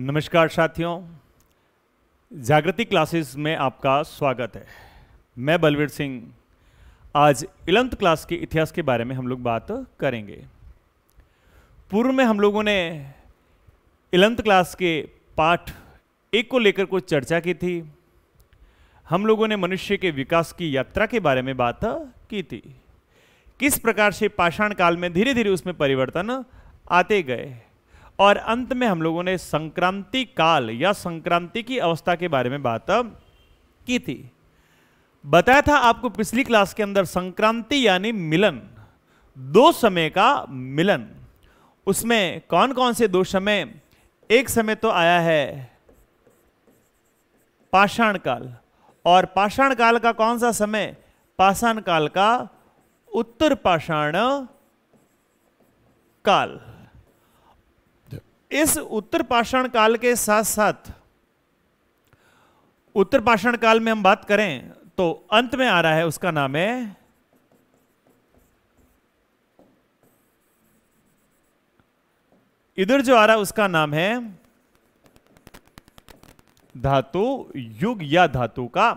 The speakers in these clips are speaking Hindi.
नमस्कार साथियों। जागृति क्लासेस में आपका स्वागत है। मैं बलवीर सिंह। आज इलेवंथ क्लास के इतिहास के बारे में हम लोग बात करेंगे। पूर्व में हम लोगों ने इलेवंथ क्लास के पाठ एक को लेकर कुछ चर्चा की थी। हम लोगों ने मनुष्य के विकास की यात्रा के बारे में बात की थी। किस प्रकार से पाषाण काल में धीरे धीरे उसमें परिवर्तन आते गए? और अंत में हम लोगों ने संक्रांति काल या संक्रांति की अवस्था के बारे में बात की थी। बताया था आपको पिछली क्लास के अंदर संक्रांति यानी मिलन, दो समय का मिलन। उसमें कौन कौन से दो समय? एक समय तो आया है पाषाण काल, और पाषाण काल का कौन सा समय? पाषाण काल का उत्तर पाषाण काल। इस उत्तर पाषाण काल के साथ साथ उत्तर पाषाण काल में हम बात करें तो अंत में आ रहा है उसका नाम है इधर जो आ रहा है उसका नाम है धातु युग या धातु का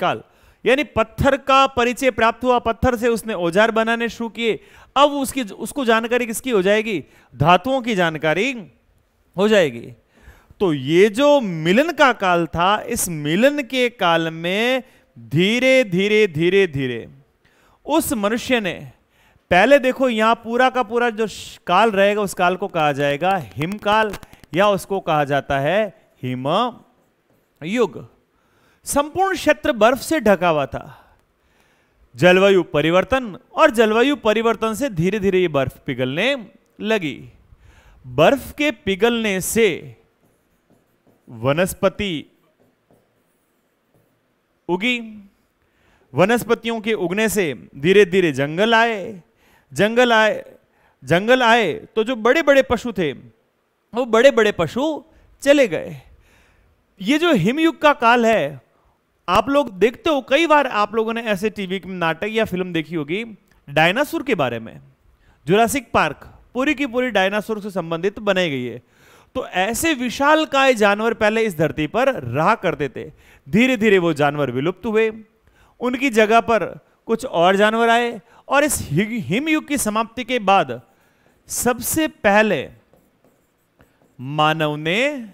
काल। यानी पत्थर का परिचय प्राप्त हुआ, पत्थर से उसने औज़ार बनाने शुरू किए। अब उसकी, उसको जानकारी किसकी हो जाएगी? धातुओं की जानकारी हो जाएगी। तो ये जो मिलन का काल था, इस मिलन के काल में धीरे धीरे धीरे धीरे उस मनुष्य ने, पहले देखो यहाँ पूरा का पूरा जो काल रहेगा, उस काल को कहा जाएगा हिमकाल या उसको कहा जाता है हिम युग। संपूर्ण क्षेत्र बर्फ़ से ढका हुआ था। जलवायु परिवर्तन और जलवायु परिवर्तन से धीरे धीरे ये बर्फ़ पिघलने लगी। बर्फ़ के पिघलने से वनस्पति उगी। वनस्पतियों के उगने से धीरे धीरे जंगल आए। जंगल आए जंगल आए तो जो बड़े बड़े पशु थे, वो बड़े बड़े पशु चले गए। ये जो हिमयुग का काल है, आप लोग देखते हो, कई बार आप लोगों ने ऐसे टीवी नाटक या फ़िल्म देखी होगी, डायनासोर के बारे में, जुरासिक पार्क। पूरी की पूरी डायनासोर से संबंधित बनाई गई है। तो ऐसे विशाल काय जानवर पहले इस धरती पर रहा करते थे। धीरे धीरे वो जानवर विलुप्त हुए। उनकी जगह पर कुछ और जानवर आए और इस हिमयुग की समाप्ति के बाद सबसे पहले मानव ने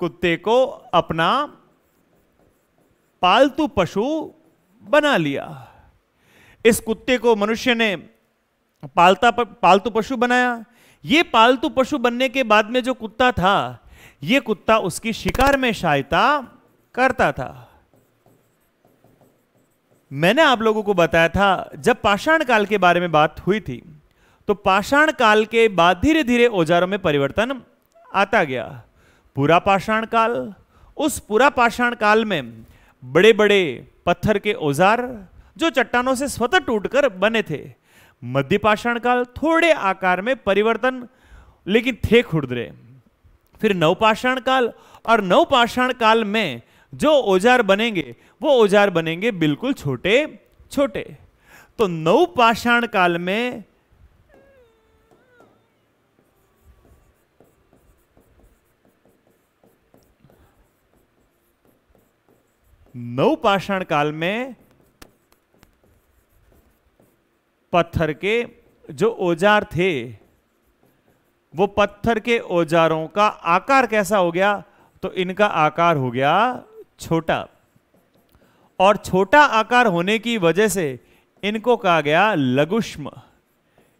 कुत्ते को अपना पालतू पशु बना लिया। इस कुत्ते को मनुष्य ने पालता पालतू पशु बनाया। ये पालतू पशु बनने के बाद में जो कुत्ता था, ये कुत्ता उसकी शिकार में सहायता करता था। मैंने आप लोगों को बताया था, जब पाषाण काल के बारे में बात हुई थी तो पाषाण काल के बाद धीरे धीरे औजारों में परिवर्तन आता गया। पूरा पाषाण काल, उस पूरा पाषाण काल में बड़े बड़े पत्थर के औज़ार जो चट्टानों से स्वतः टूटकर बने थे। मध्य पाषाण काल थोड़े आकार में परिवर्तन, लेकिन थे खुर्दरे। फिर नवपाषाण काल और नवपाषाण काल में जो औज़ार बनेंगे, वो औज़ार बनेंगे बिल्कुल छोटे छोटे। तो नवपाषाण काल में नवपाषाण काल में पत्थर के जो औज़ार थे, वो पत्थर के औजारों का आकार कैसा हो गया? तो इनका आकार हो गया छोटा। और छोटा आकार होने की वजह से इनको कहा गया लघुष्म।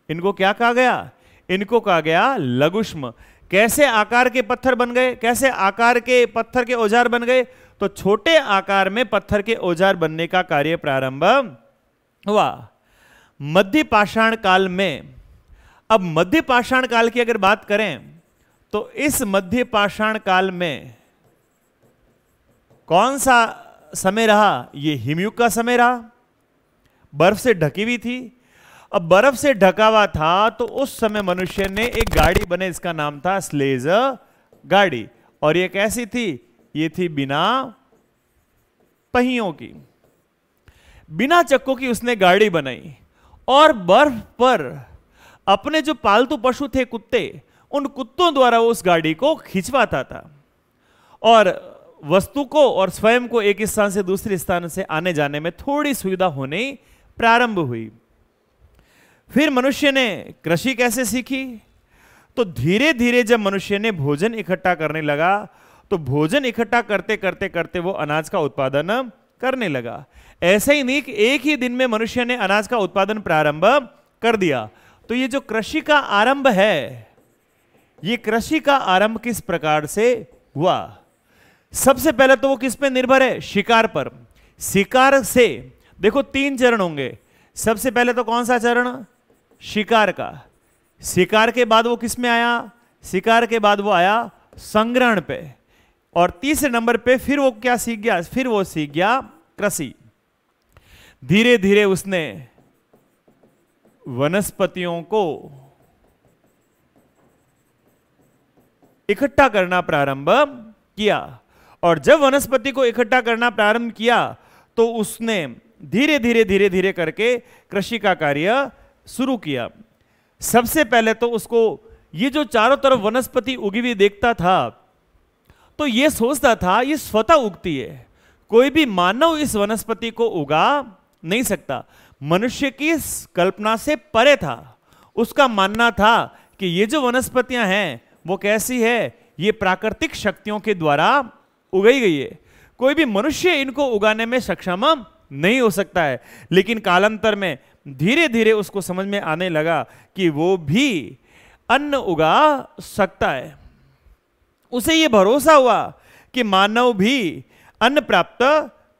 इनको क्या कहा गया? इनको कहा गया लघुष्म। कैसे आकार के पत्थर बन गए? कैसे आकार के पत्थर के औज़ार बन गए? तो छोटे आकार में पत्थर के औज़ार बनने का कार्य प्रारंभ हुआ। मध्य पाषाण काल में, अब मध्य पाषाण काल की अगर बात करें तो इस मध्य पाषाण काल में कौन सा समय रहा? ये हिमयुग का समय रहा। बर्फ़ से ढकी हुई थी। अब बर्फ़ से ढका हुआ था तो उस समय मनुष्य ने एक गाड़ी बने, इसका नाम था स्लेज गाड़ी। और ये कैसी थी? ये थी बिना पहियों की। बिना चक्कों की उसने गाड़ी बनाई। और बर्फ़ पर अपने जो पालतू पशु थे कुत्ते, उन कुत्तों द्वारा उस गाड़ी को खिंचवाता था। और वस्तु को और स्वयं को एक स्थान से दूसरे स्थान से आने जाने में थोड़ी सुविधा होने प्रारंभ हुई। फिर मनुष्य ने कृषि कैसे सीखी? तो धीरे धीरे जब मनुष्य ने भोजन इकट्ठा करने लगा तो भोजन इकट्ठा करते करते करते वो अनाज का उत्पादन करने लगा। ऐसे ही नहीं एक ही दिन में मनुष्य ने अनाज का उत्पादन प्रारंभ कर दिया। तो ये जो कृषि का आरंभ है, ये कृषि का आरंभ किस प्रकार से हुआ? सबसे पहले तो वो किस पे निर्भर है? शिकार पर। शिकार से, देखो तीन चरण होंगे। सबसे पहले तो कौन सा चरण? शिकार का। शिकार के बाद वो किसमें आया? शिकार के बाद वो आया संग्रहण पे। और तीसरे नंबर पे फिर वो क्या सीख गया? फिर वो सीख गया कृषि। धीरे धीरे उसने वनस्पतियों को इकट्ठा करना प्रारंभ किया। और जब वनस्पति को इकट्ठा करना प्रारंभ किया तो उसने धीरे धीरे धीरे धीरे करके कृषि का कार्य शुरू किया। सबसे पहले तो उसको ये जो चारों तरफ़ वनस्पति उगी हुई देखता था तो ये सोचता था, ये स्वतः उगती है। कोई भी मानव इस वनस्पति को उगा नहीं सकता। मनुष्य की कल्पना से परे था। उसका मानना था कि ये जो वनस्पतियाँ हैं, वो कैसी है, ये प्राकृतिक शक्तियों के द्वारा उगाई गई है। कोई भी मनुष्य इनको उगाने में सक्षम नहीं हो सकता है। लेकिन कालांतर में धीरे धीरे उसको समझ में आने लगा कि वो भी अन्न उगा सकता है। उसे ये भरोसा हुआ कि मानव भी अन्न प्राप्त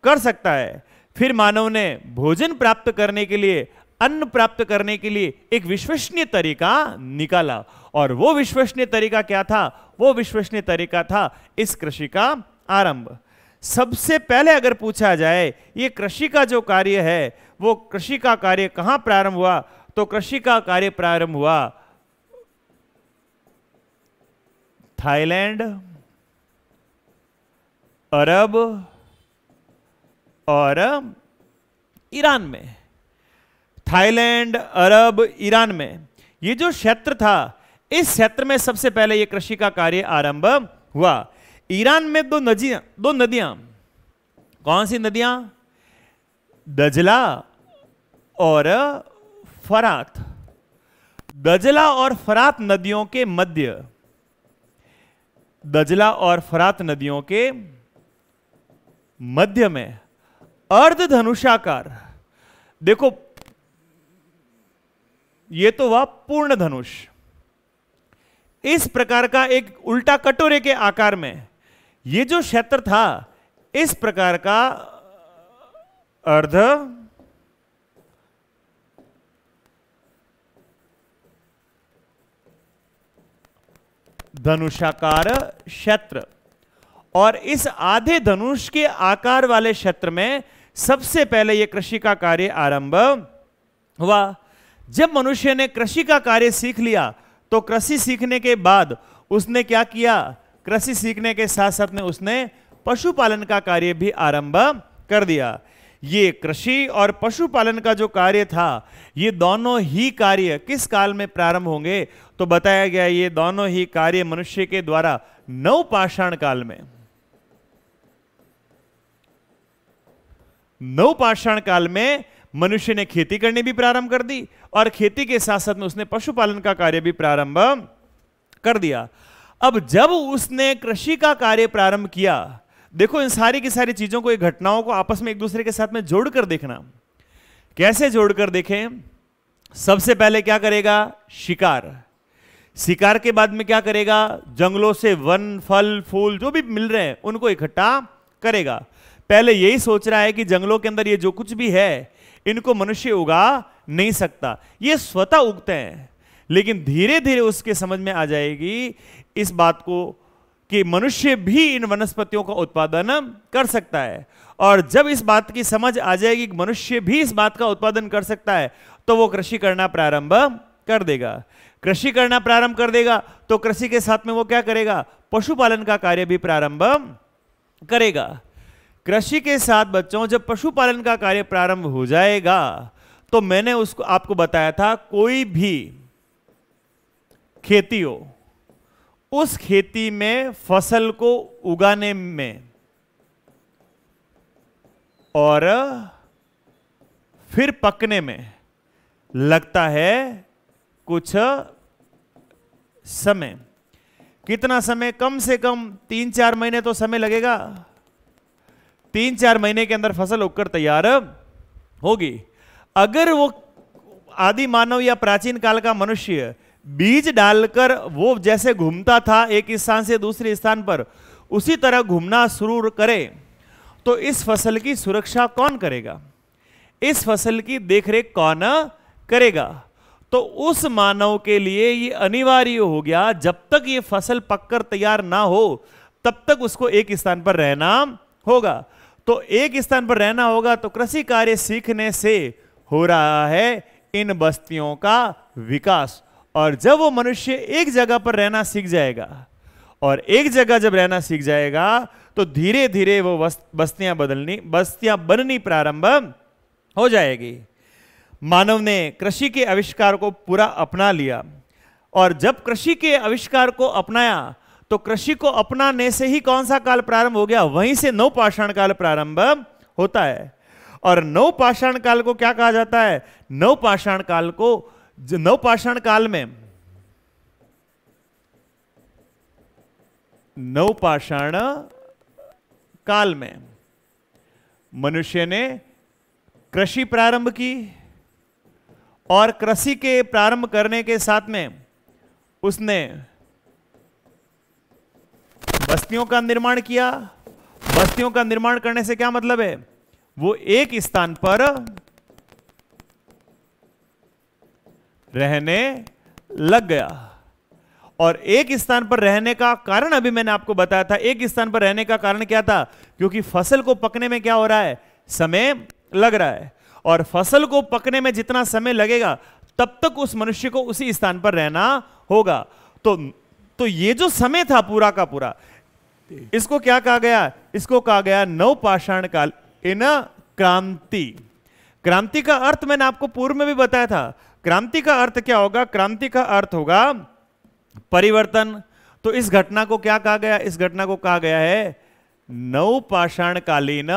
कर सकता है। फिर मानव ने भोजन प्राप्त करने के लिए, अन्न प्राप्त करने के लिए एक विश्वसनीय तरीका निकाला। और वो विश्वसनीय तरीका क्या था? वो विश्वसनीय तरीका था इस कृषि का आरंभ। सबसे पहले अगर पूछा जाए, ये कृषि का जो कार्य है, वो कृषि का कार्य कहाँ प्रारंभ हुआ? तो कृषि का कार्य प्रारंभ हुआ थाईलैंड, अरब और ईरान में। थाईलैंड, अरब, ईरान में। ये जो क्षेत्र था, इस क्षेत्र में सबसे पहले ये कृषि का कार्य आरंभ हुआ। ईरान में दो नदियाँ दो नदियाँ। कौन सी नदियाँ? दजला और फरात। दजला और फरात नदियों के मध्य दजला और फरात नदियों के मध्य में अर्धधनुषाकार। देखो, ये तो वह पूर्ण धनुष इस प्रकार का एक उल्टा कटोरे के आकार में ये जो क्षेत्र था, इस प्रकार का अर्ध धनुषाकार क्षेत्र। और इस आधे धनुष के आकार वाले क्षेत्र में सबसे पहले यह कृषि का कार्य आरंभ हुआ। जब मनुष्य ने कृषि का कार्य सीख लिया तो कृषि सीखने के बाद उसने क्या किया? कृषि सीखने के साथ साथ में उसने पशुपालन का कार्य भी आरंभ कर दिया। ये कृषि और पशुपालन का जो कार्य था, ये दोनों ही कार्य किस काल में प्रारंभ होंगे? तो बताया गया ये दोनों ही कार्य मनुष्य के द्वारा नवपाषाण काल में। नवपाषाण काल में मनुष्य ने खेती करनी भी प्रारंभ कर दी और खेती के साथ साथ में उसने पशुपालन का कार्य भी प्रारंभ कर दिया। अब जब उसने कृषि का कार्य प्रारंभ किया देखो इन सारी की सारी चीज़ों को घटनाओं को आपस में एक दूसरे के साथ में जोड़कर देखना। कैसे जोड़कर देखें? सबसे पहले क्या करेगा? शिकार। शिकार के बाद में क्या करेगा? जंगलों से वन, फल, फूल, जो भी मिल रहे हैं, उनको इकट्ठा करेगा। पहले यही सोच रहा है कि जंगलों के अंदर ये जो कुछ भी है, इनको मनुष्य उगा नहीं सकता। ये स्वतः उगते हैं, लेकिन धीरे धीरे उसके समझ में आ जाएगी, इस बात को कि मनुष्य भी इन वनस्पतियों का उत्पादन कर सकता है। और जब इस बात की समझ आ जाएगी कि मनुष्य भी इस बात का उत्पादन कर सकता है तो वो कृषि करना प्रारंभ कर देगा। कृषि करना प्रारंभ कर देगा तो कृषि के साथ में वो क्या करेगा? पशुपालन का कार्य भी प्रारंभ करेगा। कृषि के साथ बच्चों, जब पशुपालन का कार्य प्रारंभ हो जाएगा तो मैंने उसको, आपको बताया था, कोई भी खेती हो उस खेती में, फ़सल को उगाने में। और, फिर पकने में। लगता है कुछ समय। कितना समय? कम से कम तीन चार महीने तो समय लगेगा। तीन चार महीने के अंदर फ़सल उगकर तैयार होगी। अगर वो आदि मानव या प्राचीन काल का मनुष्य बीज डालकर वो जैसे घूमता था एक स्थान से दूसरे स्थान पर, उसी तरह घूमना शुरू करे तो इस फ़सल की सुरक्षा कौन करेगा? इस फ़सल की देखरेख कौन करेगा? तो उस मानव के लिए ये अनिवार्य हो गया, जब तक ये फ़सल पककर तैयार ना हो, तब तक उसको एक स्थान पर रहना होगा। तो एक स्थान पर रहना होगा तो कृषि कार्य सीखने से हो रहा है इन बस्तियों का विकास। और जब वो मनुष्य एक जगह पर रहना सीख जाएगा, और एक जगह जब रहना सीख जाएगा तो धीरे धीरे वो बस्तियाँ बदलनी, बस्तियाँ बननी प्रारंभ हो जाएगी। मानव ने कृषि के आविष्कार को पूरा अपना लिया, और जब कृषि के आविष्कार को अपनाया तो कृषि को अपनाने से ही कौन सा काल प्रारंभ हो गया? वहीं से नौ पाषाण काल प्रारंभ होता है। और नौ पाषाण काल को क्या कहा जाता है? नौ पाषाण काल को नौ पाषाण काल में नौ पाषाण काल में मनुष्य ने कृषि प्रारंभ की और कृषि के प्रारंभ करने के साथ में उसने बस्तियों का निर्माण किया। बस्तियों का निर्माण करने से क्या मतलब है? वो एक स्थान पर रहने लग गया। और एक स्थान पर रहने का कारण अभी मैंने आपको बताया था, एक स्थान पर रहने का कारण क्या था? क्योंकि फ़सल को पकने में क्या हो रहा है? समय लग रहा है। और फ़सल को पकने में जितना समय लगेगा, तब तक उस मनुष्य को उसी स्थान पर रहना होगा। तो तो ये जो समय था पूरा का पूरा, इसको क्या कहा गया? इसको कहा गया नव पाषाण काल इन क्रांति क्रांति का अर्थ मैंने आपको पूर्व में भी बताया था। क्रांति का अर्थ क्या होगा? क्रांति का अर्थ होगा परिवर्तन। तो इस घटना को क्या कहा गया? इस घटना को कहा गया है नव पाषाण कालीन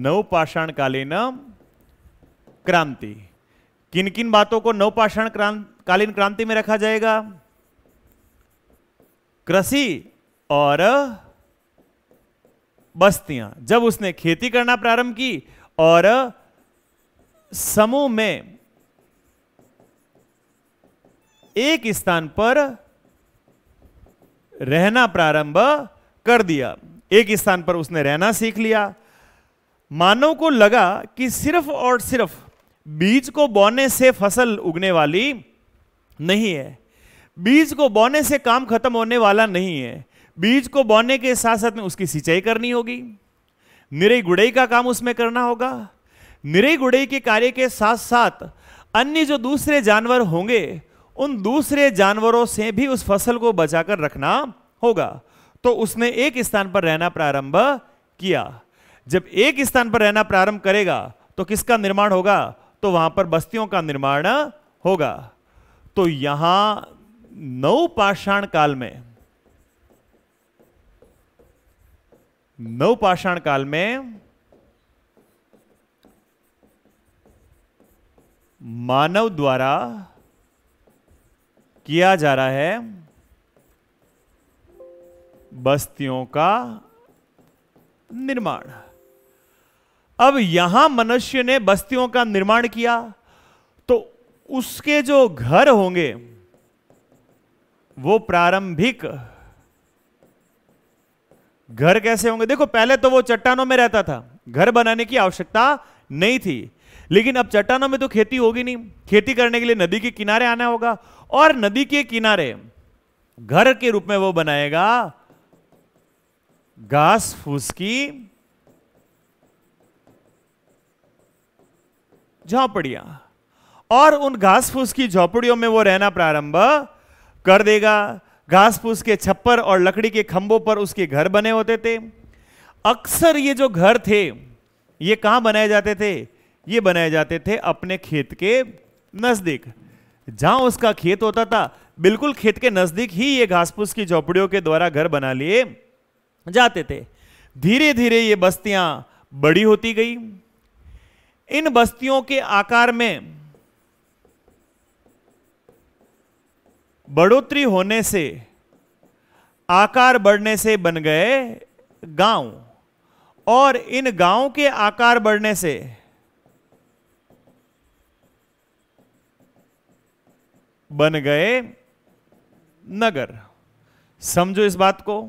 नवपाषाण कालीन क्रांति। किन किन बातों को नवपाषाण कालीन क्रांति में रखा जाएगा? कृषि और बस्तियाँ। जब उसने खेती करना प्रारंभ की और समूह में एक स्थान पर रहना प्रारंभ कर दिया। एक स्थान पर उसने रहना सीख लिया। मानव को लगा कि सिर्फ़ और सिर्फ़ बीज को बोने से फ़सल उगने वाली नहीं है। बीज को बोने से काम खत्म होने वाला नहीं है। बीज को बोने के साथ साथ में उसकी सिंचाई करनी होगी। निरई गुड़ई का काम उसमें करना होगा। निरई गुड़ई के कार्य के साथ साथ अन्य जो दूसरे जानवर होंगे, उन दूसरे जानवरों से भी उस फ़सल को बचाकर रखना होगा। तो उसने एक स्थान पर रहना प्रारंभ किया। जब एक स्थान पर रहना प्रारंभ करेगा तो किसका निर्माण होगा? तो वहाँ पर बस्तियों का निर्माण होगा। तो यहाँ नौ पाषाण काल में, नौ पाषाण काल में मानव द्वारा किया जा रहा है बस्तियों का निर्माण। अब यहाँ मनुष्य ने बस्तियों का निर्माण किया तो उसके जो घर होंगे वो प्रारंभिक घर कैसे होंगे? देखो, पहले तो वो चट्टानों में रहता था। घर बनाने की आवश्यकता नहीं थी। लेकिन अब चट्टानों में तो खेती होगी नहीं। खेती करने के लिए नदी के किनारे आना होगा और नदी के किनारे घर के रूप में वो बनाएगा घास फूस की झोपड़ियाँ। और उन घास फूस की झोपड़ियों में वो रहना प्रारंभ कर देगा। घास फूस के छप्पर और लकड़ी के खंभों पर उसके घर बने होते थे। अक्सर ये जो घर थे, ये कहाँ बनाए जाते थे? ये बनाए जाते थे अपने खेत के नज़दीक। जहाँ उसका खेत होता था, बिल्कुल खेत के नज़दीक ही ये घास फूस की झोपड़ियों के द्वारा घर बना लिए जाते थे। धीरे धीरे ये बस्तियाँ बड़ी होती गई। इन बस्तियों के आकार में बढ़ोतरी होने से, आकार बढ़ने से बन गए गाँव। और इन गाँव के आकार बढ़ने से, बन गए नगर। समझो इस बात को।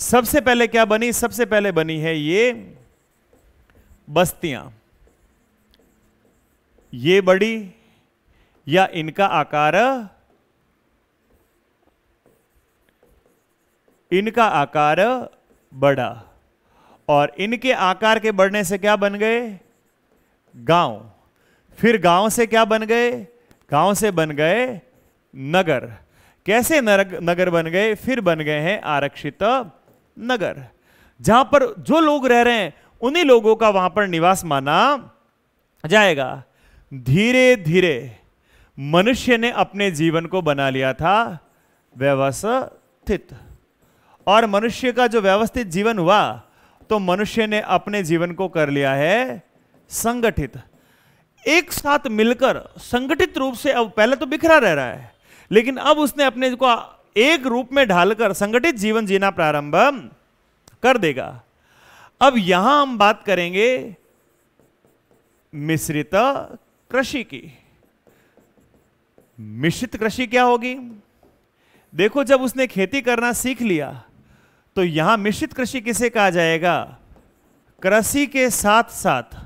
सबसे पहले क्या बनी? सबसे पहले बनी है ये बस्तियाँ। ये बड़ी या इनका आकार इनका आकार बढ़ा और इनके आकार के बढ़ने से क्या बन गए? गाँव। फिर गाँव से क्या बन गए? गाँव से बन गए नगर। कैसे नरग, नगर बन गए? फिर बन गए हैं आरक्षित नगर। जहाँ पर जो लोग रह रहे हैं उन्हीं लोगों का वहाँ पर निवास माना जाएगा। धीरे धीरे मनुष्य ने अपने जीवन को बना लिया था, व्यवस्थित। और मनुष्य का जो व्यवस्थित जीवन हुआ तो मनुष्य ने अपने जीवन को कर लिया है संगठित। एक साथ मिलकर संगठित रूप से, अब पहले तो बिखरा रह रहा है, लेकिन अब उसने अपने को एक रूप में ढालकर संगठित जीवन जीना प्रारंभ कर देगा। अब यहाँ हम बात करेंगे मिश्रित कृषि की। मिश्रित कृषि क्या होगी? देखो, जब उसने खेती करना सीख लिया तो यहाँ मिश्रित कृषि किसे कहा जाएगा? कृषि के साथ साथ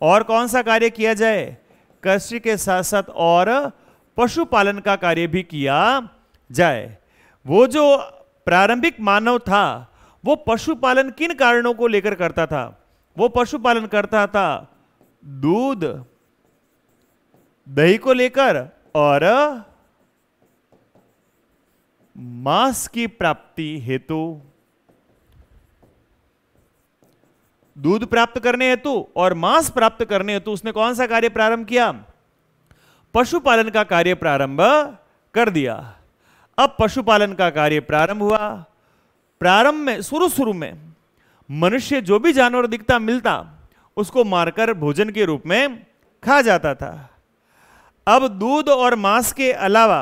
और कौन सा कार्य किया जाए? कृषि के साथ साथ और पशुपालन का कार्य भी किया जाए। वो जो प्रारंभिक मानव था, वो पशुपालन किन कारणों को लेकर करता था? वो पशुपालन करता था दूध दही को लेकर और मांस की प्राप्ति हेतु, दूध प्राप्त करने हेतु और मांस प्राप्त करने हेतु उसने कौन सा कार्य प्रारंभ किया? पशुपालन का कार्य प्रारंभ कर दिया। अब पशुपालन का कार्य प्रारंभ हुआ। प्रारंभ में शुरू शुरू में मनुष्य जो भी जानवर दिखता, मिलता, उसको मारकर भोजन के रूप में खा जाता था। अब दूध और मांस के अलावा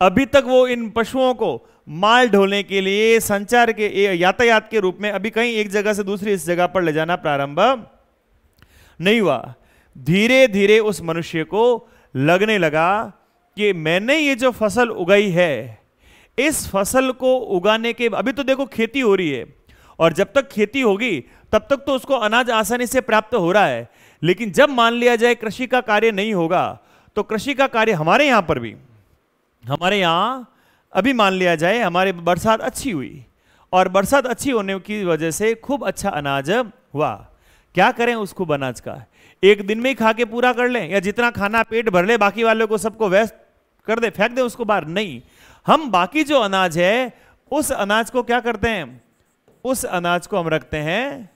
अभी तक वो इन पशुओं को माल ढोने के लिए संचार के यातायात के रूप में अभी कहीं एक जगह से दूसरी इस जगह पर ले जाना प्रारंभ नहीं हुआ। धीरे धीरे उस मनुष्य को लगने लगा कि मैंने ये जो फ़सल उगाई है, इस फ़सल को उगाने के, अभी तो देखो खेती हो रही है, और जब तक खेती होगी, तब तक तो उसको अनाज आसानी से प्राप्त हो रहा है। लेकिन जब मान लिया जाए कृषि का कार्य नहीं होगा तो कृषि का कार्य हमारे यहाँ पर भी। हमारे यहाँ अभी मान लिया जाए, हमारे बरसात अच्छी हुई और बरसात अच्छी होने की वजह से खूब अच्छा अनाज हुआ। क्या करें उस खूब अनाज का? एक दिन में ही खा के पूरा कर लें या जितना खाना पेट भर ले, बाकी वालों को सबको व्यस्त कर दे, फेंक दे उसको बाहर? नहीं। हम बाकी जो अनाज है, उस अनाज को क्या करते हैं? उस अनाज को हम रखते हैं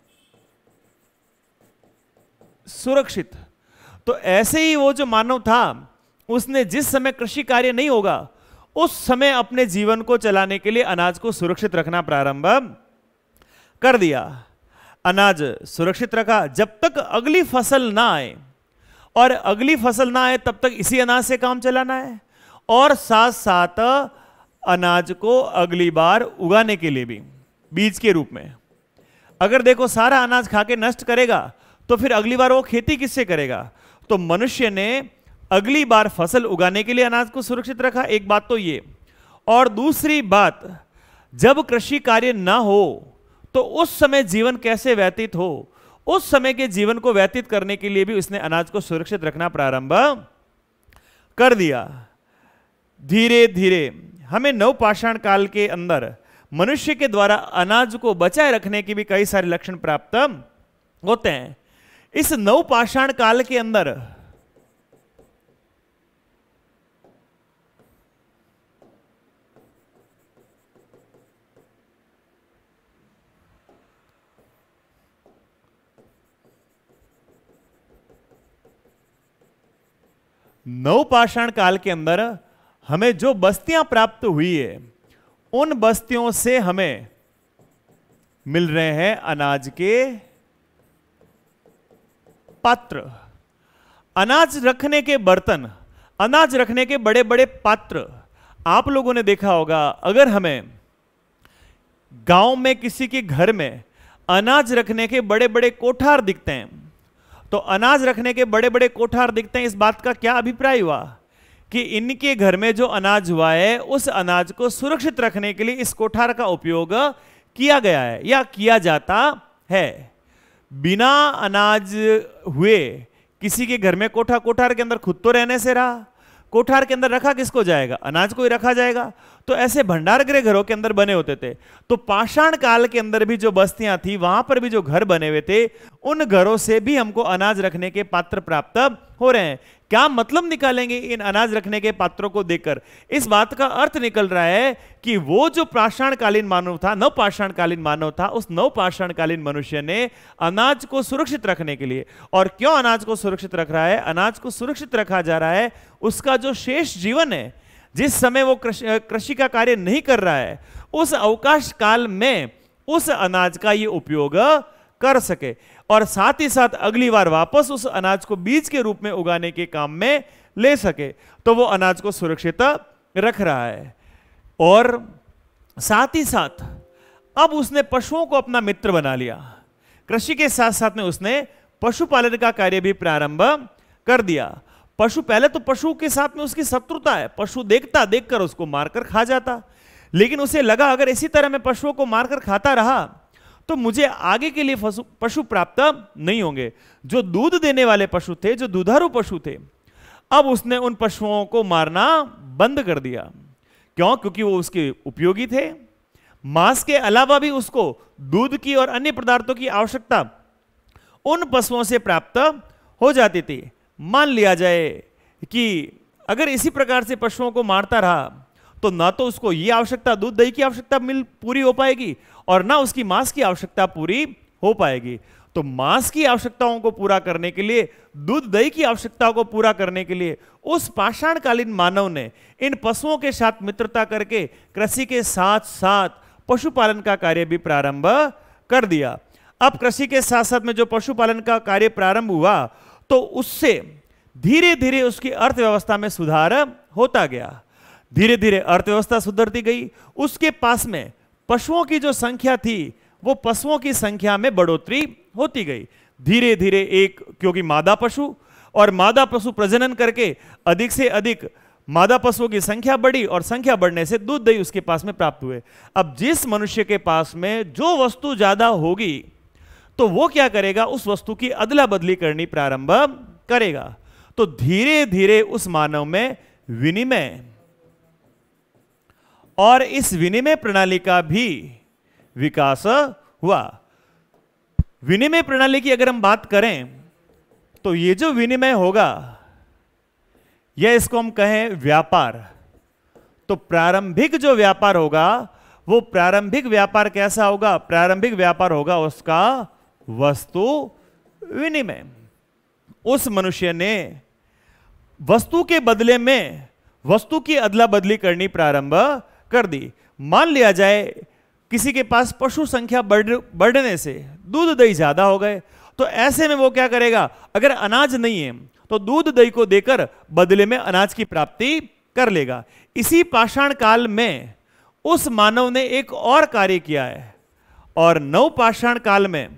सुरक्षित। तो ऐसे ही वो जो मानव था, उसने जिस समय कृषि कार्य नहीं होगा, उस समय अपने जीवन को चलाने के लिए अनाज को सुरक्षित रखना प्रारंभ कर दिया। अनाज सुरक्षित रखा। जब तक अगली फ़सल ना आए, और अगली फ़सल ना आए, तब तक इसी अनाज से काम चलाना है। और साथ साथ अनाज को अगली बार उगाने के लिए भी, बीज के रूप में। अगर देखो सारा अनाज खा के नष्ट करेगा तो फिर अगली बार वो खेती किससे करेगा? तो मनुष्य ने अगली बार फ़सल उगाने के लिए अनाज को सुरक्षित रखा। एक बात तो ये। और दूसरी बात, जब कृषि कार्य ना हो तो उस समय जीवन कैसे व्यतीत हो? उस समय के जीवन को व्यतीत करने के लिए भी उसने अनाज को सुरक्षित रखना प्रारंभ कर दिया। धीरे धीरे हमें नवपाषाण काल के अंदर मनुष्य के द्वारा अनाज को बचाए रखने के भी कई सारे लक्षण प्राप्त होते हैं। इस नवपाषाण काल के अंदर नवपाषाण काल के अंदर हमें जो बस्तियाँ प्राप्त हुई है, उन बस्तियों से हमें मिल रहे हैं अनाज के पात्र, अनाज रखने के बर्तन, अनाज रखने के बड़े बड़े पात्र, आप लोगों ने देखा होगा, अगर हमें गाँव में किसी के घर में अनाज रखने के बड़े बड़े कोठार दिखते हैं तो अनाज रखने के बड़े बड़े कोठार दिखते हैं, इस बात का क्या अभिप्राय हुआ? कि इनके घर में जो अनाज हुआ है, उस अनाज को सुरक्षित रखने के लिए इस कोठार का उपयोग किया गया है या किया जाता है। बिना अनाज हुए किसी के घर में कोठा, कोठार के अंदर खुद तो रहने से रहा, कोठार के अंदर रखा किसको जाएगा? अनाज को ही रखा जाएगा। तो ऐसे भंडार गृह घरों के अंदर बने होते थे। तो पाषाण काल के अंदर भी जो बस्तियाँ थी, वहाँ पर भी जो घर बने हुए थे, उन घरों से भी हमको अनाज रखने के पात्र प्राप्त हो रहे हैं। क्या मतलब निकालेंगे इन अनाज रखने के पात्रों को देखकर? इस बात का अर्थ निकल रहा है कि वो जो पाषाण कालीन मानव था नव पाषाण कालीन मानव था, उस नव पाषाण कालीन मनुष्य ने अनाज को सुरक्षित रखने के लिए। और क्यों अनाज को सुरक्षित रख रहा है? अनाज को सुरक्षित रखा जा रहा है, उसका जो शेष जीवन है जिस समय वो कृषि का कार्य नहीं कर रहा है, उस अवकाश काल में उस अनाज का ये उपयोग कर सके। और साथ ही साथ अगली बार वापस उस अनाज को बीज के रूप में उगाने के काम में ले सके तो वो अनाज को सुरक्षित रख रहा है। और साथ ही साथ अब उसने पशुओं को अपना मित्र बना लिया। कृषि के साथ साथ में उसने पशुपालन का कार्य भी प्रारंभ कर दिया। पशु पहले तो पशु के साथ में उसकी शत्रुता है, पशु देखता, देखकर उसको मारकर खा जाता। लेकिन उसे लगा, अगर इसी तरह मैं पशुओं को मारकर खाता रहा तो मुझे आगे के लिए पशु प्राप्त नहीं होंगे। जो दूध देने वाले पशु थे, जो दुधारू पशु थे, अब उसने उन पशुओं को मारना बंद कर दिया। क्यों? क्योंकि वो उसके उपयोगी थे। मांस के अलावा भी उसको दूध की और अन्य पदार्थों की आवश्यकता उन पशुओं से प्राप्त हो जाती थी। मान लिया जाए कि अगर इसी प्रकार से पशुओं को मारता रहा तो ना तो उसको ये आवश्यकता, दूध दही की आवश्यकता मिल पूरी हो पाएगी और ना उसकी मांस की आवश्यकता पूरी हो पाएगी। तो मांस की आवश्यकताओं को पूरा करने के लिए, दूध दही की आवश्यकताओं को पूरा करने के लिए उस पाषाणकालीन मानव ने इन पशुओं के साथ मित्रता करके कृषि के साथ साथ पशुपालन का कार्य भी प्रारंभ कर दिया। अब कृषि के साथ साथ में जो पशुपालन का कार्य प्रारंभ हुआ तो उससे धीरे धीरे उसकी अर्थव्यवस्था में सुधार होता गया। धीरे धीरे अर्थव्यवस्था सुधरती गई। उसके पास में पशुओं की जो संख्या थी, वो पशुओं की संख्या में बढ़ोतरी होती गई। धीरे धीरे एक, क्योंकि मादा पशु और मादा पशु प्रजनन करके अधिक से अधिक मादा पशुओं की संख्या बढ़ी और संख्या बढ़ने से दूध दही उसके पास में प्राप्त हुए। अब जिस मनुष्य के पास में जो वस्तु ज़्यादा होगी तो वो क्या करेगा? उस वस्तु की अदला बदली करनी प्रारंभ करेगा। तो धीरे धीरे उस मानव में विनिमय और इस विनिमय प्रणाली का भी विकास हुआ। विनिमय प्रणाली की अगर हम बात करें तो ये जो विनिमय होगा, या इसको हम कहें व्यापार तो प्रारंभिक जो व्यापार होगा, वो प्रारंभिक व्यापार कैसा होगा? प्रारंभिक व्यापार होगा उसका वस्तु विनिमय। उस मनुष्य ने वस्तु के बदले में वस्तु की अदला बदली करनी प्रारंभ कर दी। मान लिया जाए, किसी के पास पशु संख्या बढ़, बढ़ने से दूध दही ज़्यादा हो गए तो ऐसे में वो क्या करेगा? अगर अनाज नहीं है तो दूध दही को देकर बदले में अनाज की प्राप्ति कर लेगा। इसी पाषाण काल में उस मानव ने एक और कार्य किया है, और नव पाषाण काल में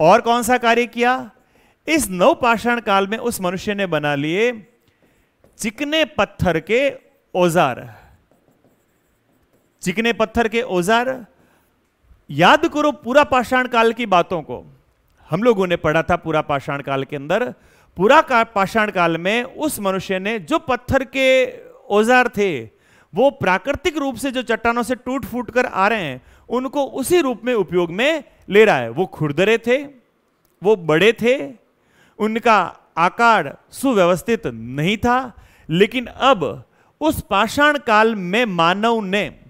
और कौन सा कार्य किया? इस नव पाषाण काल में उस मनुष्य ने बना लिए चिकने पत्थर के औज़ार। चिकने पत्थर के औज़ार, याद करो पूरा पाषाण काल की बातों को। हम लोगों ने पढ़ा था पूरा पाषाण काल के अंदर। पूरा का पाषाण काल में उस मनुष्य ने जो पत्थर के औज़ार थे, वो प्राकृतिक रूप से जो चट्टानों से टूट फूट कर आ रहे हैं उनको उसी रूप में उपयोग में ले रहा है। वो खुरदरे थे वो बड़े थे उनका आकार सुव्यवस्थित नहीं था लेकिन अब उस पाषाण काल में मानव ने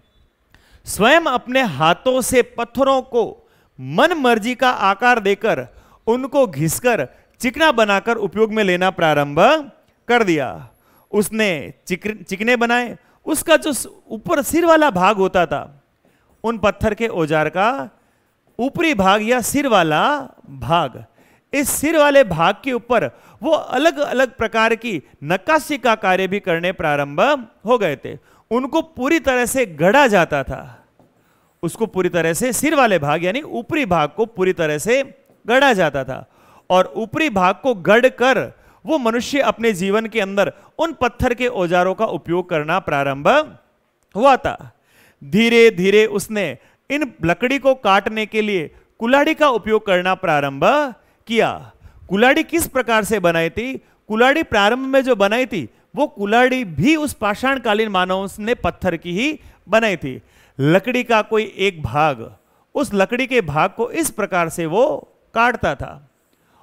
स्वयं अपने हाथों से पत्थरों को मन मर्ज़ी का आकार देकर उनको घिसकर चिकना बनाकर उपयोग में लेना प्रारंभ कर दिया। उसने चिक, चिकने बनाए। उसका जो ऊपर सिर वाला भाग होता था उन पत्थर के औज़ार का ऊपरी भाग या सिर वाला भाग। इस सिर वाले भाग के ऊपर वो अलग अलग प्रकार की नक्काशी का कार्य भी करने प्रारंभ हो गए थे। उनको पूरी तरह से गढ़ा जाता था। उसको पूरी तरह से सिर वाले भाग यानी ऊपरी भाग को पूरी तरह से गढ़ा जाता था। और ऊपरी भाग को गढ़ कर वो मनुष्य अपने जीवन के अंदर उन पत्थर के औजारों का उपयोग करना प्रारंभ हुआ था। धीरे धीरे उसने इन लकड़ी को काटने के लिए कुलाड़ी का उपयोग करना प्रारंभ किया। कुलाड़ी किस प्रकार से बनाई थी? कुलाड़ी प्रारंभ में जो बनाई थी, वो कुलाड़ी भी उस पाषाण कालीन मानव ने पत्थर की ही बनाई थी। लकड़ी का कोई एक भाग, उस लकड़ी के भाग को इस प्रकार से वो काटता था।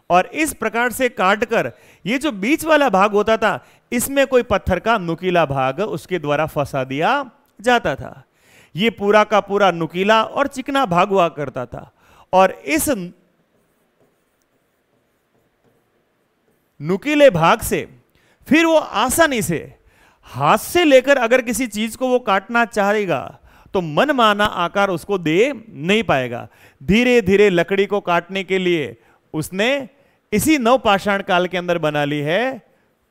और इस प्रकार से काटकर ये जो बीच वाला भाग होता था, इसमें कोई पत्थर का नुकीला भाग उसके द्वारा फंसा दिया जाता था। ये पूरा का पूरा नुकीला और चिकना भाग हुआ करता था। और इस नुकीले भाग से फिर वो आसानी से हाथ से लेकर अगर किसी चीज़ को वो काटना चाहेगा तो मन माना आकार उसको दे नहीं पाएगा। धीरे धीरे लकड़ी को काटने के लिए उसने इसी नवपाषाण काल के अंदर बना ली है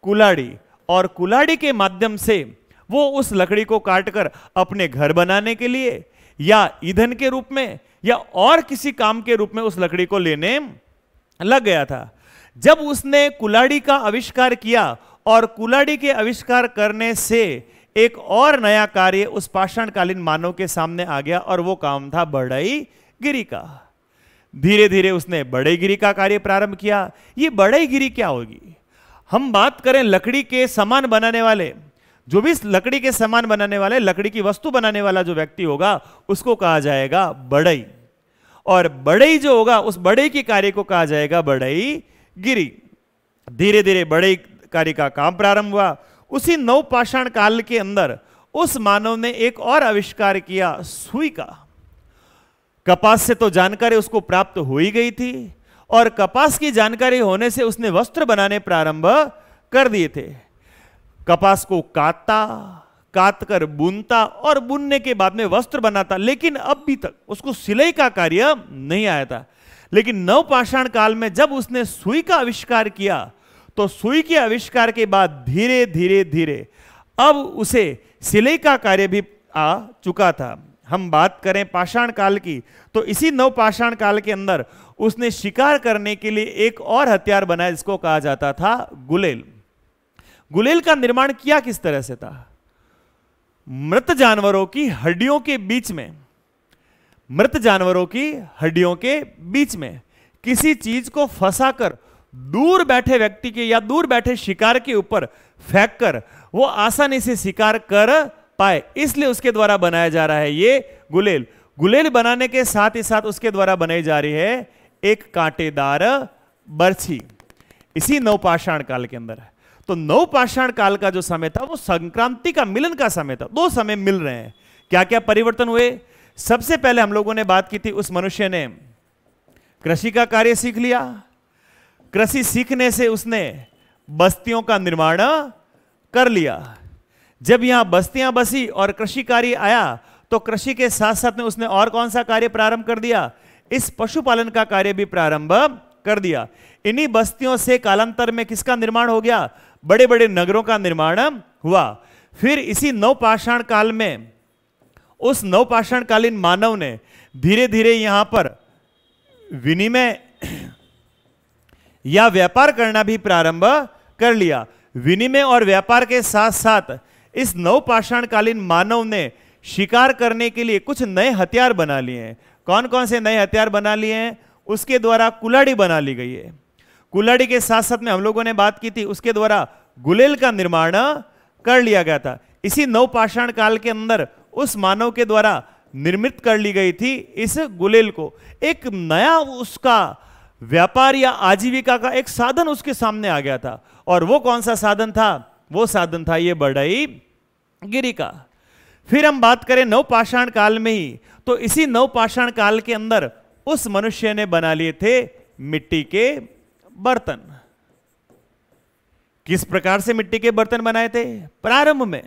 कुलाड़ी। और कुलाड़ी के माध्यम से वो उस लकड़ी को काटकर अपने घर बनाने के लिए, या ईंधन के रूप में, या और किसी काम के रूप में उस लकड़ी को लेने लग गया था। जब उसने कुलाड़ी का आविष्कार किया और कुलाड़ी के आविष्कार करने से एक और नया कार्य उस पाषाणकालीन मानव के सामने आ गया और वो काम था बढ़ई गिरी का। धीरे धीरे उसने बड़ई गिरी का कार्य प्रारंभ किया। ये बड़ई गिरी क्या होगी? हम बात करें लकड़ी के सामान बनाने वाले जो भी लकड़ी के सामान बनाने वाले, लकड़ी की वस्तु बनाने वाला जो व्यक्ति होगा, उसको कहा जाएगा बड़ई। और बड़ई जो होगा, उस बड़ई के कार्य को कहा जाएगा बड़ई गिरी। धीरे धीरे बड़े कार्य का काम प्रारंभ हुआ। उसी नवपाषाण काल के अंदर उस मानव ने एक और आविष्कार किया सुई का कपास से तो जानकारी उसको प्राप्त हो ही गई थी और कपास की जानकारी होने से उसने वस्त्र बनाने प्रारंभ कर दिए थे। कपास को काटता काट कर बुनता और बुनने के बाद में वस्त्र बनाता, लेकिन अब भी तक उसको सिलाई का कार्य नहीं आया था। लेकिन नवपाषाण काल में जब उसने सुई का आविष्कार किया तो सुई के आविष्कार के बाद धीरे धीरे धीरे अब उसे सिलाई का कार्य भी आ चुका था। हम बात करें पाषाण काल की तो इसी नवपाषाण काल के अंदर उसने शिकार करने के लिए एक और हथियार बनाया, जिसको कहा जाता था गुलेल। गुलेल का निर्माण किया किस तरह से था? मृत जानवरों की हड्डियों के बीच में। मृत जानवरों की हड्डियों के बीच में। किसी चीज़ को फंसाकर, दूर बैठे व्यक्ति के या दूर बैठे शिकार के ऊपर फेंक कर वो आसानी से शिकार कर पाए। इसलिए उसके द्वारा बनाया जा रहा है ये गुलेल। गुलेल बनाने के साथ ही साथ उसके द्वारा बनाई जा रही है एक कांटेदार बर्छी। इसी नवपाषाण काल के अंदर तो नवपाषाण काल का जो समय था, वो संक्रांति का मिलन का समय था। दो समय मिल रहे हैं। क्या क्या परिवर्तन हुए? सबसे पहले हम लोगों ने बात की थी उस मनुष्य ने। कृषि का कार्य सीख लिया। कृषि सीखने से उसने बस्तियों का निर्माण कर लिया। जब यहाँ बस्तियाँ बसी और कृषि कार्य आया तो कृषि के साथ साथ में उसने और कौन सा कार्य प्रारंभ कर दिया? इस पशुपालन का कार्य भी प्रारंभ कर दिया। इन्हीं बस्तियों से कालांतर में किसका निर्माण हो गया? बड़े बड़े नगरों का निर्माण हुआ। फिर इसी नवपाषाण काल में, उस नवपाषाण कालीन मानव ने धीरे धीरे यहाँ पर विनिमय या व्यापार करना भी प्रारंभ कर लिया। विनिमय और व्यापार के साथ साथ इस नवपाषाण कालीन मानव ने शिकार करने के लिए कुछ नए हथियार बना लिए हैं। कौन कौन से नए हथियार बना लिए हैं? उसके द्वारा कुलाड़ी बना ली गई है। कुलाड़ी के साथ साथ में हम लोगों ने बात की थी, उसके द्वारा गुलेल का निर्माण कर लिया गया था। इसी नवपाषाण काल के अंदर उस मानव के द्वारा निर्मित कर ली गई थी इस गुलेल को। एक नया उसका व्यापार या आजीविका का एक साधन उसके सामने आ गया था। और वो कौन सा साधन था? वो साधन था ये बढ़ई गिरी का। फिर हम बात करें नवपाषाण काल में ही तो इसी नवपाषाण काल के अंदर उस मनुष्य ने बना लिए थे मिट्टी के बर्तन। किस प्रकार से मिट्टी के बर्तन बनाए थे? प्रारंभ में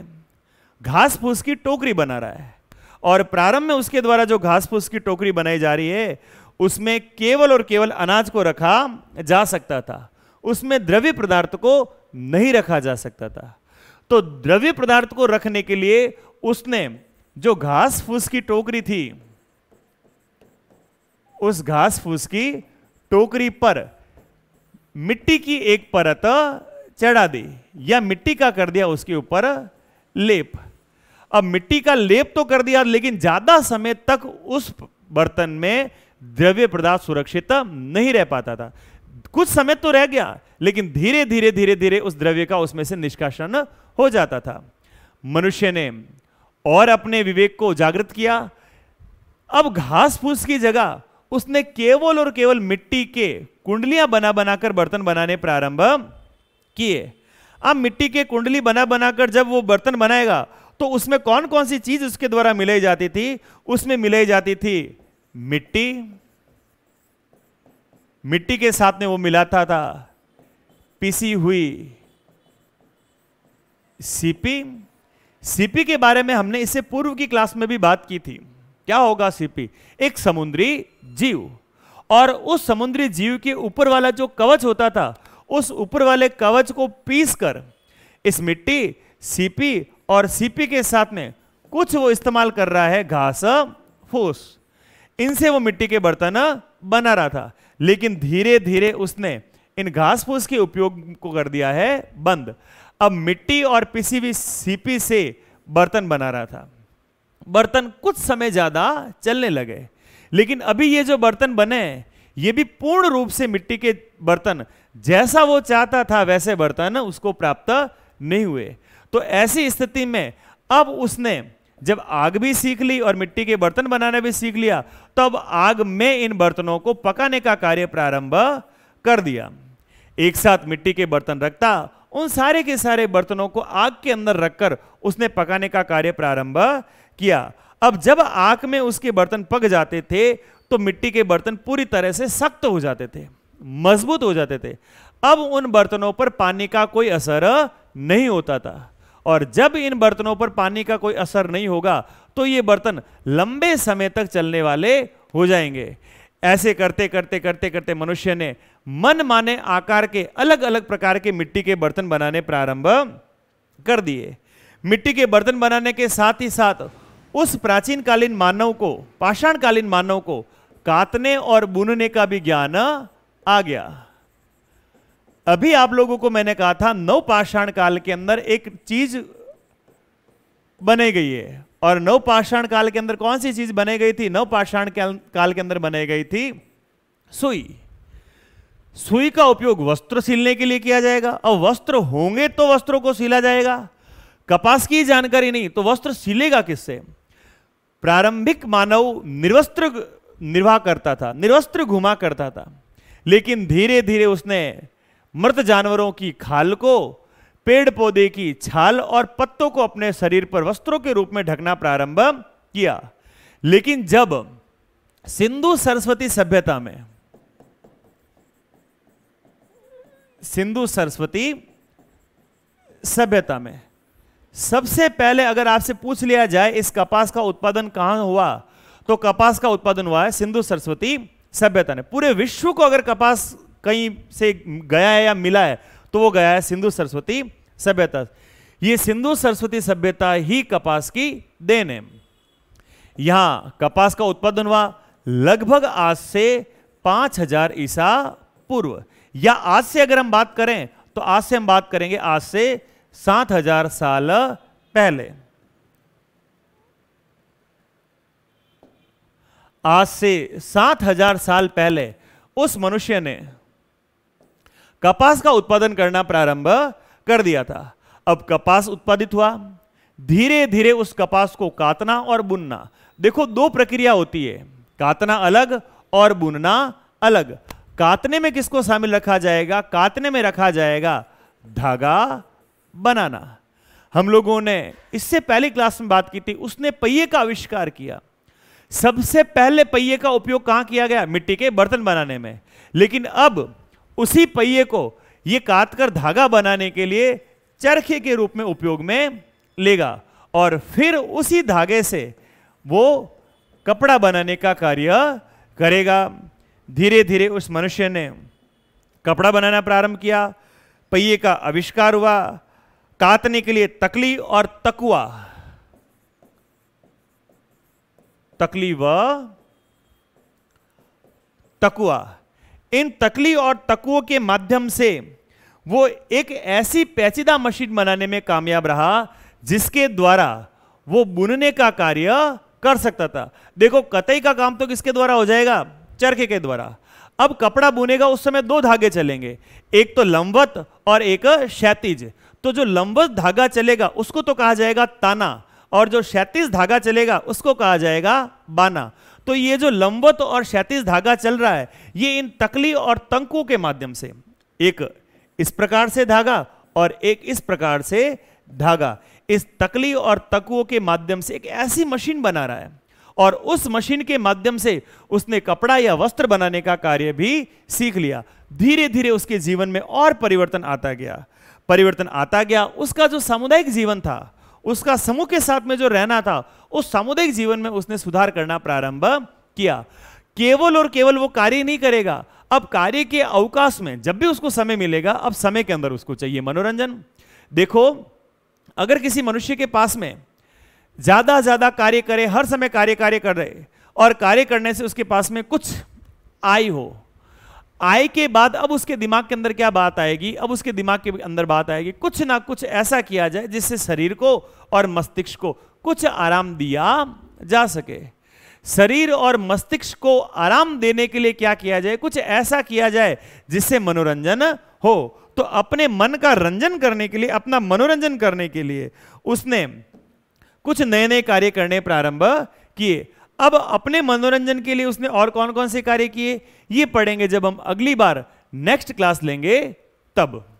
घास फूस की टोकरी बना रहा है और प्रारंभ में उसके द्वारा जो घास फूस की टोकरी बनाई जा रही है, उसमें केवल और केवल अनाज को रखा जा सकता था। उसमें द्रव्य पदार्थ को नहीं रखा जा सकता था। तो द्रव्य पदार्थ को रखने के लिए उसने जो घास फूस की टोकरी थी, उस घास फूस की टोकरी पर मिट्टी की एक परत चढ़ा दी, या मिट्टी का कर दिया उसके ऊपर लेप। अब मिट्टी का लेप तो कर दिया, लेकिन ज़्यादा समय तक उस बर्तन में द्रव्य पदार्थ सुरक्षित नहीं रह पाता था। कुछ समय तो रह गया, लेकिन धीरे धीरे धीरे धीरे उस द्रव्य का उसमें से निष्कासन हो जाता था। मनुष्य ने और अपने विवेक को जागृत किया। अब घास फूस की जगह उसने केवल और केवल मिट्टी के कुंडलियाँ बना बनाकर बर्तन बनाने प्रारंभ किए। अब मिट्टी के कुंडली बना बनाकर जब वो बर्तन बनाएगा तो उसमें कौन कौन सी चीज़ उसके द्वारा मिलाई जाती थी? उसमें मिलाई जाती थी मिट्टी। मिट्टी के साथ में वो मिलाता था, पिसी हुई सीपी। सीपी के बारे में हमने इससे पूर्व की क्लास में भी बात की थी। क्या होगा सीपी एक समुद्री जीव। और उस समुद्री जीव के ऊपर वाला जो कवच होता था, उस ऊपर वाले कवच को पीस कर, इस मिट्टी सीपी और सीपी के साथ में कुछ वो इस्तेमाल कर रहा है घास, फूस। इनसे वो मिट्टी के बर्तन बना रहा था। लेकिन धीरे धीरे उसने इन घास, फूस के उपयोग को कर दिया है बंद। अब मिट्टी और पिसी हुई सीपी से बर्तन बना रहा था। बर्तन कुछ समय ज़्यादा चलने लगे। लेकिन अभी ये जो बर्तन बने, ये भी पूर्ण रूप से मिट्टी के बर्तन। जैसा वो चाहता था, वैसे बर्तन उसको प्राप्त नहीं हुए। तो ऐसी स्थिति में अब उसने, जब आग भी सीख ली और मिट्टी के बर्तन बनाना भी सीख लिया, तब आग में इन बर्तनों को पकाने का कार्य प्रारंभ कर दिया। एक साथ मिट्टी के बर्तन रखता, उन सारे के सारे बर्तनों को आग के अंदर रखकर उसने पकाने का कार्य प्रारंभ किया। अब जब आग में उसके बर्तन पक जाते थे तो मिट्टी के बर्तन पूरी तरह से सख्त हो जाते थे, मज़बूत हो जाते थे। अब उन बर्तनों पर पानी का कोई असर नहीं होता था। और जब इन बर्तनों पर पानी का कोई असर नहीं होगा तो ये बर्तन लंबे समय तक चलने वाले हो जाएँगे। ऐसे करते करते करते करते मनुष्य ने मन माने आकार के अलग अलग प्रकार के मिट्टी के बर्तन बनाने प्रारंभ कर दिए। मिट्टी के बर्तन बनाने के साथ ही साथ उस प्राचीन कालीन मानव को पाषाण कालीन मानव को कातने और बुनने का भी ज्ञान आ गया। अभी आप लोगों को मैंने कहा था, नव पाषाण काल के अंदर एक चीज़ बने गई है। और नव पाषाण काल के अंदर कौन सी चीज़ बने गई थी? नव पाषाण काल के अंदर बने गई थी सुई। सुई का उपयोग वस्त्र सिलने के लिए किया जाएगा। और वस्त्र होंगे तो वस्त्रों को सिला जाएगा। कपास की जानकारी नहीं तो वस्त्र सिलेगा किससे? प्रारंभिक मानव निर्वस्त्र निर्वाह करता था, निर्वस्त्र घुमा करता था। लेकिन धीरे धीरे उसने मृत जानवरों की खाल को पेड़ पौधे की छाल और पत्तों को अपने शरीर पर वस्त्रों के रूप में ढकना प्रारंभ किया। लेकिन जब सिंधु सरस्वती सभ्यता में, सिंधु सरस्वती सभ्यता में सबसे पहले अगर आपसे पूछ लिया जाए, इस कपास का उत्पादन कहाँ हुआ? तो कपास का उत्पादन हुआ है सिंधु सरस्वती सभ्यता ने पूरे विश्व को अगर कपास कहीं से गया है या मिला है तो वो गया है सिंधु सरस्वती सभ्यता। ये सिंधु सरस्वती सभ्यता ही कपास की देन है। यहाँ कपास का उत्पादन हुआ लगभग आज से पाँच हज़ार ईसा पूर्व। या आज से अगर हम बात करें तो आज से हम बात करेंगे आज से सात हज़ार साल पहले। आज से सात हज़ार साल पहले उस मनुष्य ने कपास का उत्पादन करना प्रारंभ कर दिया था। अब कपास उत्पादित हुआ। धीरे धीरे उस कपास को काटना और बुनना। देखो, दो प्रक्रिया होती है। काटना अलग और बुनना अलग। काटने में किसको शामिल रखा जाएगा? काटने में रखा जाएगा धागा बनाना। हम लोगों ने, इससे पहली क्लास में बात की थी, उसने पहिए का आविष्कार किया। सबसे पहले पहिए का उपयोग कहाँ किया गया? मिट्टी के बर्तन बनाने में। लेकिन अब उसी पहिए को ये काट कर धागा बनाने के लिए चरखे के रूप में उपयोग में लेगा और फिर उसी धागे से वो कपड़ा बनाने का कार्य करेगा। धीरे धीरे उस मनुष्य ने कपड़ा बनाना प्रारंभ किया। पहिए का आविष्कार हुआ। काटने के लिए तकली और तकुआ तकली व तकुआ इन तकली और तकुओं के माध्यम से वो एक ऐसी पेचीदा मशीन बनाने में कामयाब रहा, जिसके द्वारा वो बुनने का कार्य कर सकता था। देखो, कतई का काम तो किसके द्वारा हो जाएगा? चरखे के द्वारा। अब कपड़ा बुनेगा, उस समय दो धागे चलेंगे। एक तो लंबवत और एक क्षैतिज। तो जो लंबवत धागा चलेगा, उसको तो कहा जाएगा ताना, और जो क्षैतिज धागा चलेगा, उसको कहा जाएगा बाना। तो ये जो लंबवत और क्षैतिज धागा चल रहा है, ये इन तकली और तंकों के माध्यम से। एक इस प्रकार से धागा और एक इस प्रकार से धागा। इस तकली और तकुओं के माध्यम से एक ऐसी मशीन बना रहा है, और उस मशीन के माध्यम से उसने कपड़ा या वस्त्र बनाने का कार्य भी सीख लिया। धीरे धीरे उसके जीवन में और परिवर्तन आता गया। परिवर्तन आता गया, उसका जो सामुदायिक जीवन था, उसका समूह के साथ में जो रहना था, उस सामुदायिक जीवन में उसने सुधार करना प्रारंभ किया। केवल और केवल वो कार्य नहीं करेगा। अब कार्य के अवकाश में जब भी उसको समय मिलेगा, अब समय के अंदर उसको चाहिए मनोरंजन। देखो, अगर किसी मनुष्य के पास में ज़्यादा ज़्यादा कार्य करे, हर समय कार्य कार्य कर रहे, और कार्य करने से उसके पास में कुछ आय हो आय के बाद अब उसके दिमाग के अंदर क्या बात आएगी? अब उसके दिमाग के अंदर बात आएगी, कुछ ना कुछ ऐसा किया जाए जिससे शरीर को और मस्तिष्क को कुछ आराम दिया जा सके। शरीर और मस्तिष्क को आराम देने के लिए क्या किया जाए? कुछ ऐसा किया जाए जिससे मनोरंजन हो। तो अपने मन का रंजन करने के लिए, अपना मनोरंजन करने के लिए उसने कुछ नए नए कार्य करने प्रारंभ किए। अब अपने मनोरंजन के लिए उसने और कौन कौन से कार्य किए? ये पढ़ेंगे जब हम अगली बार नेक्स्ट क्लास लेंगे, तब।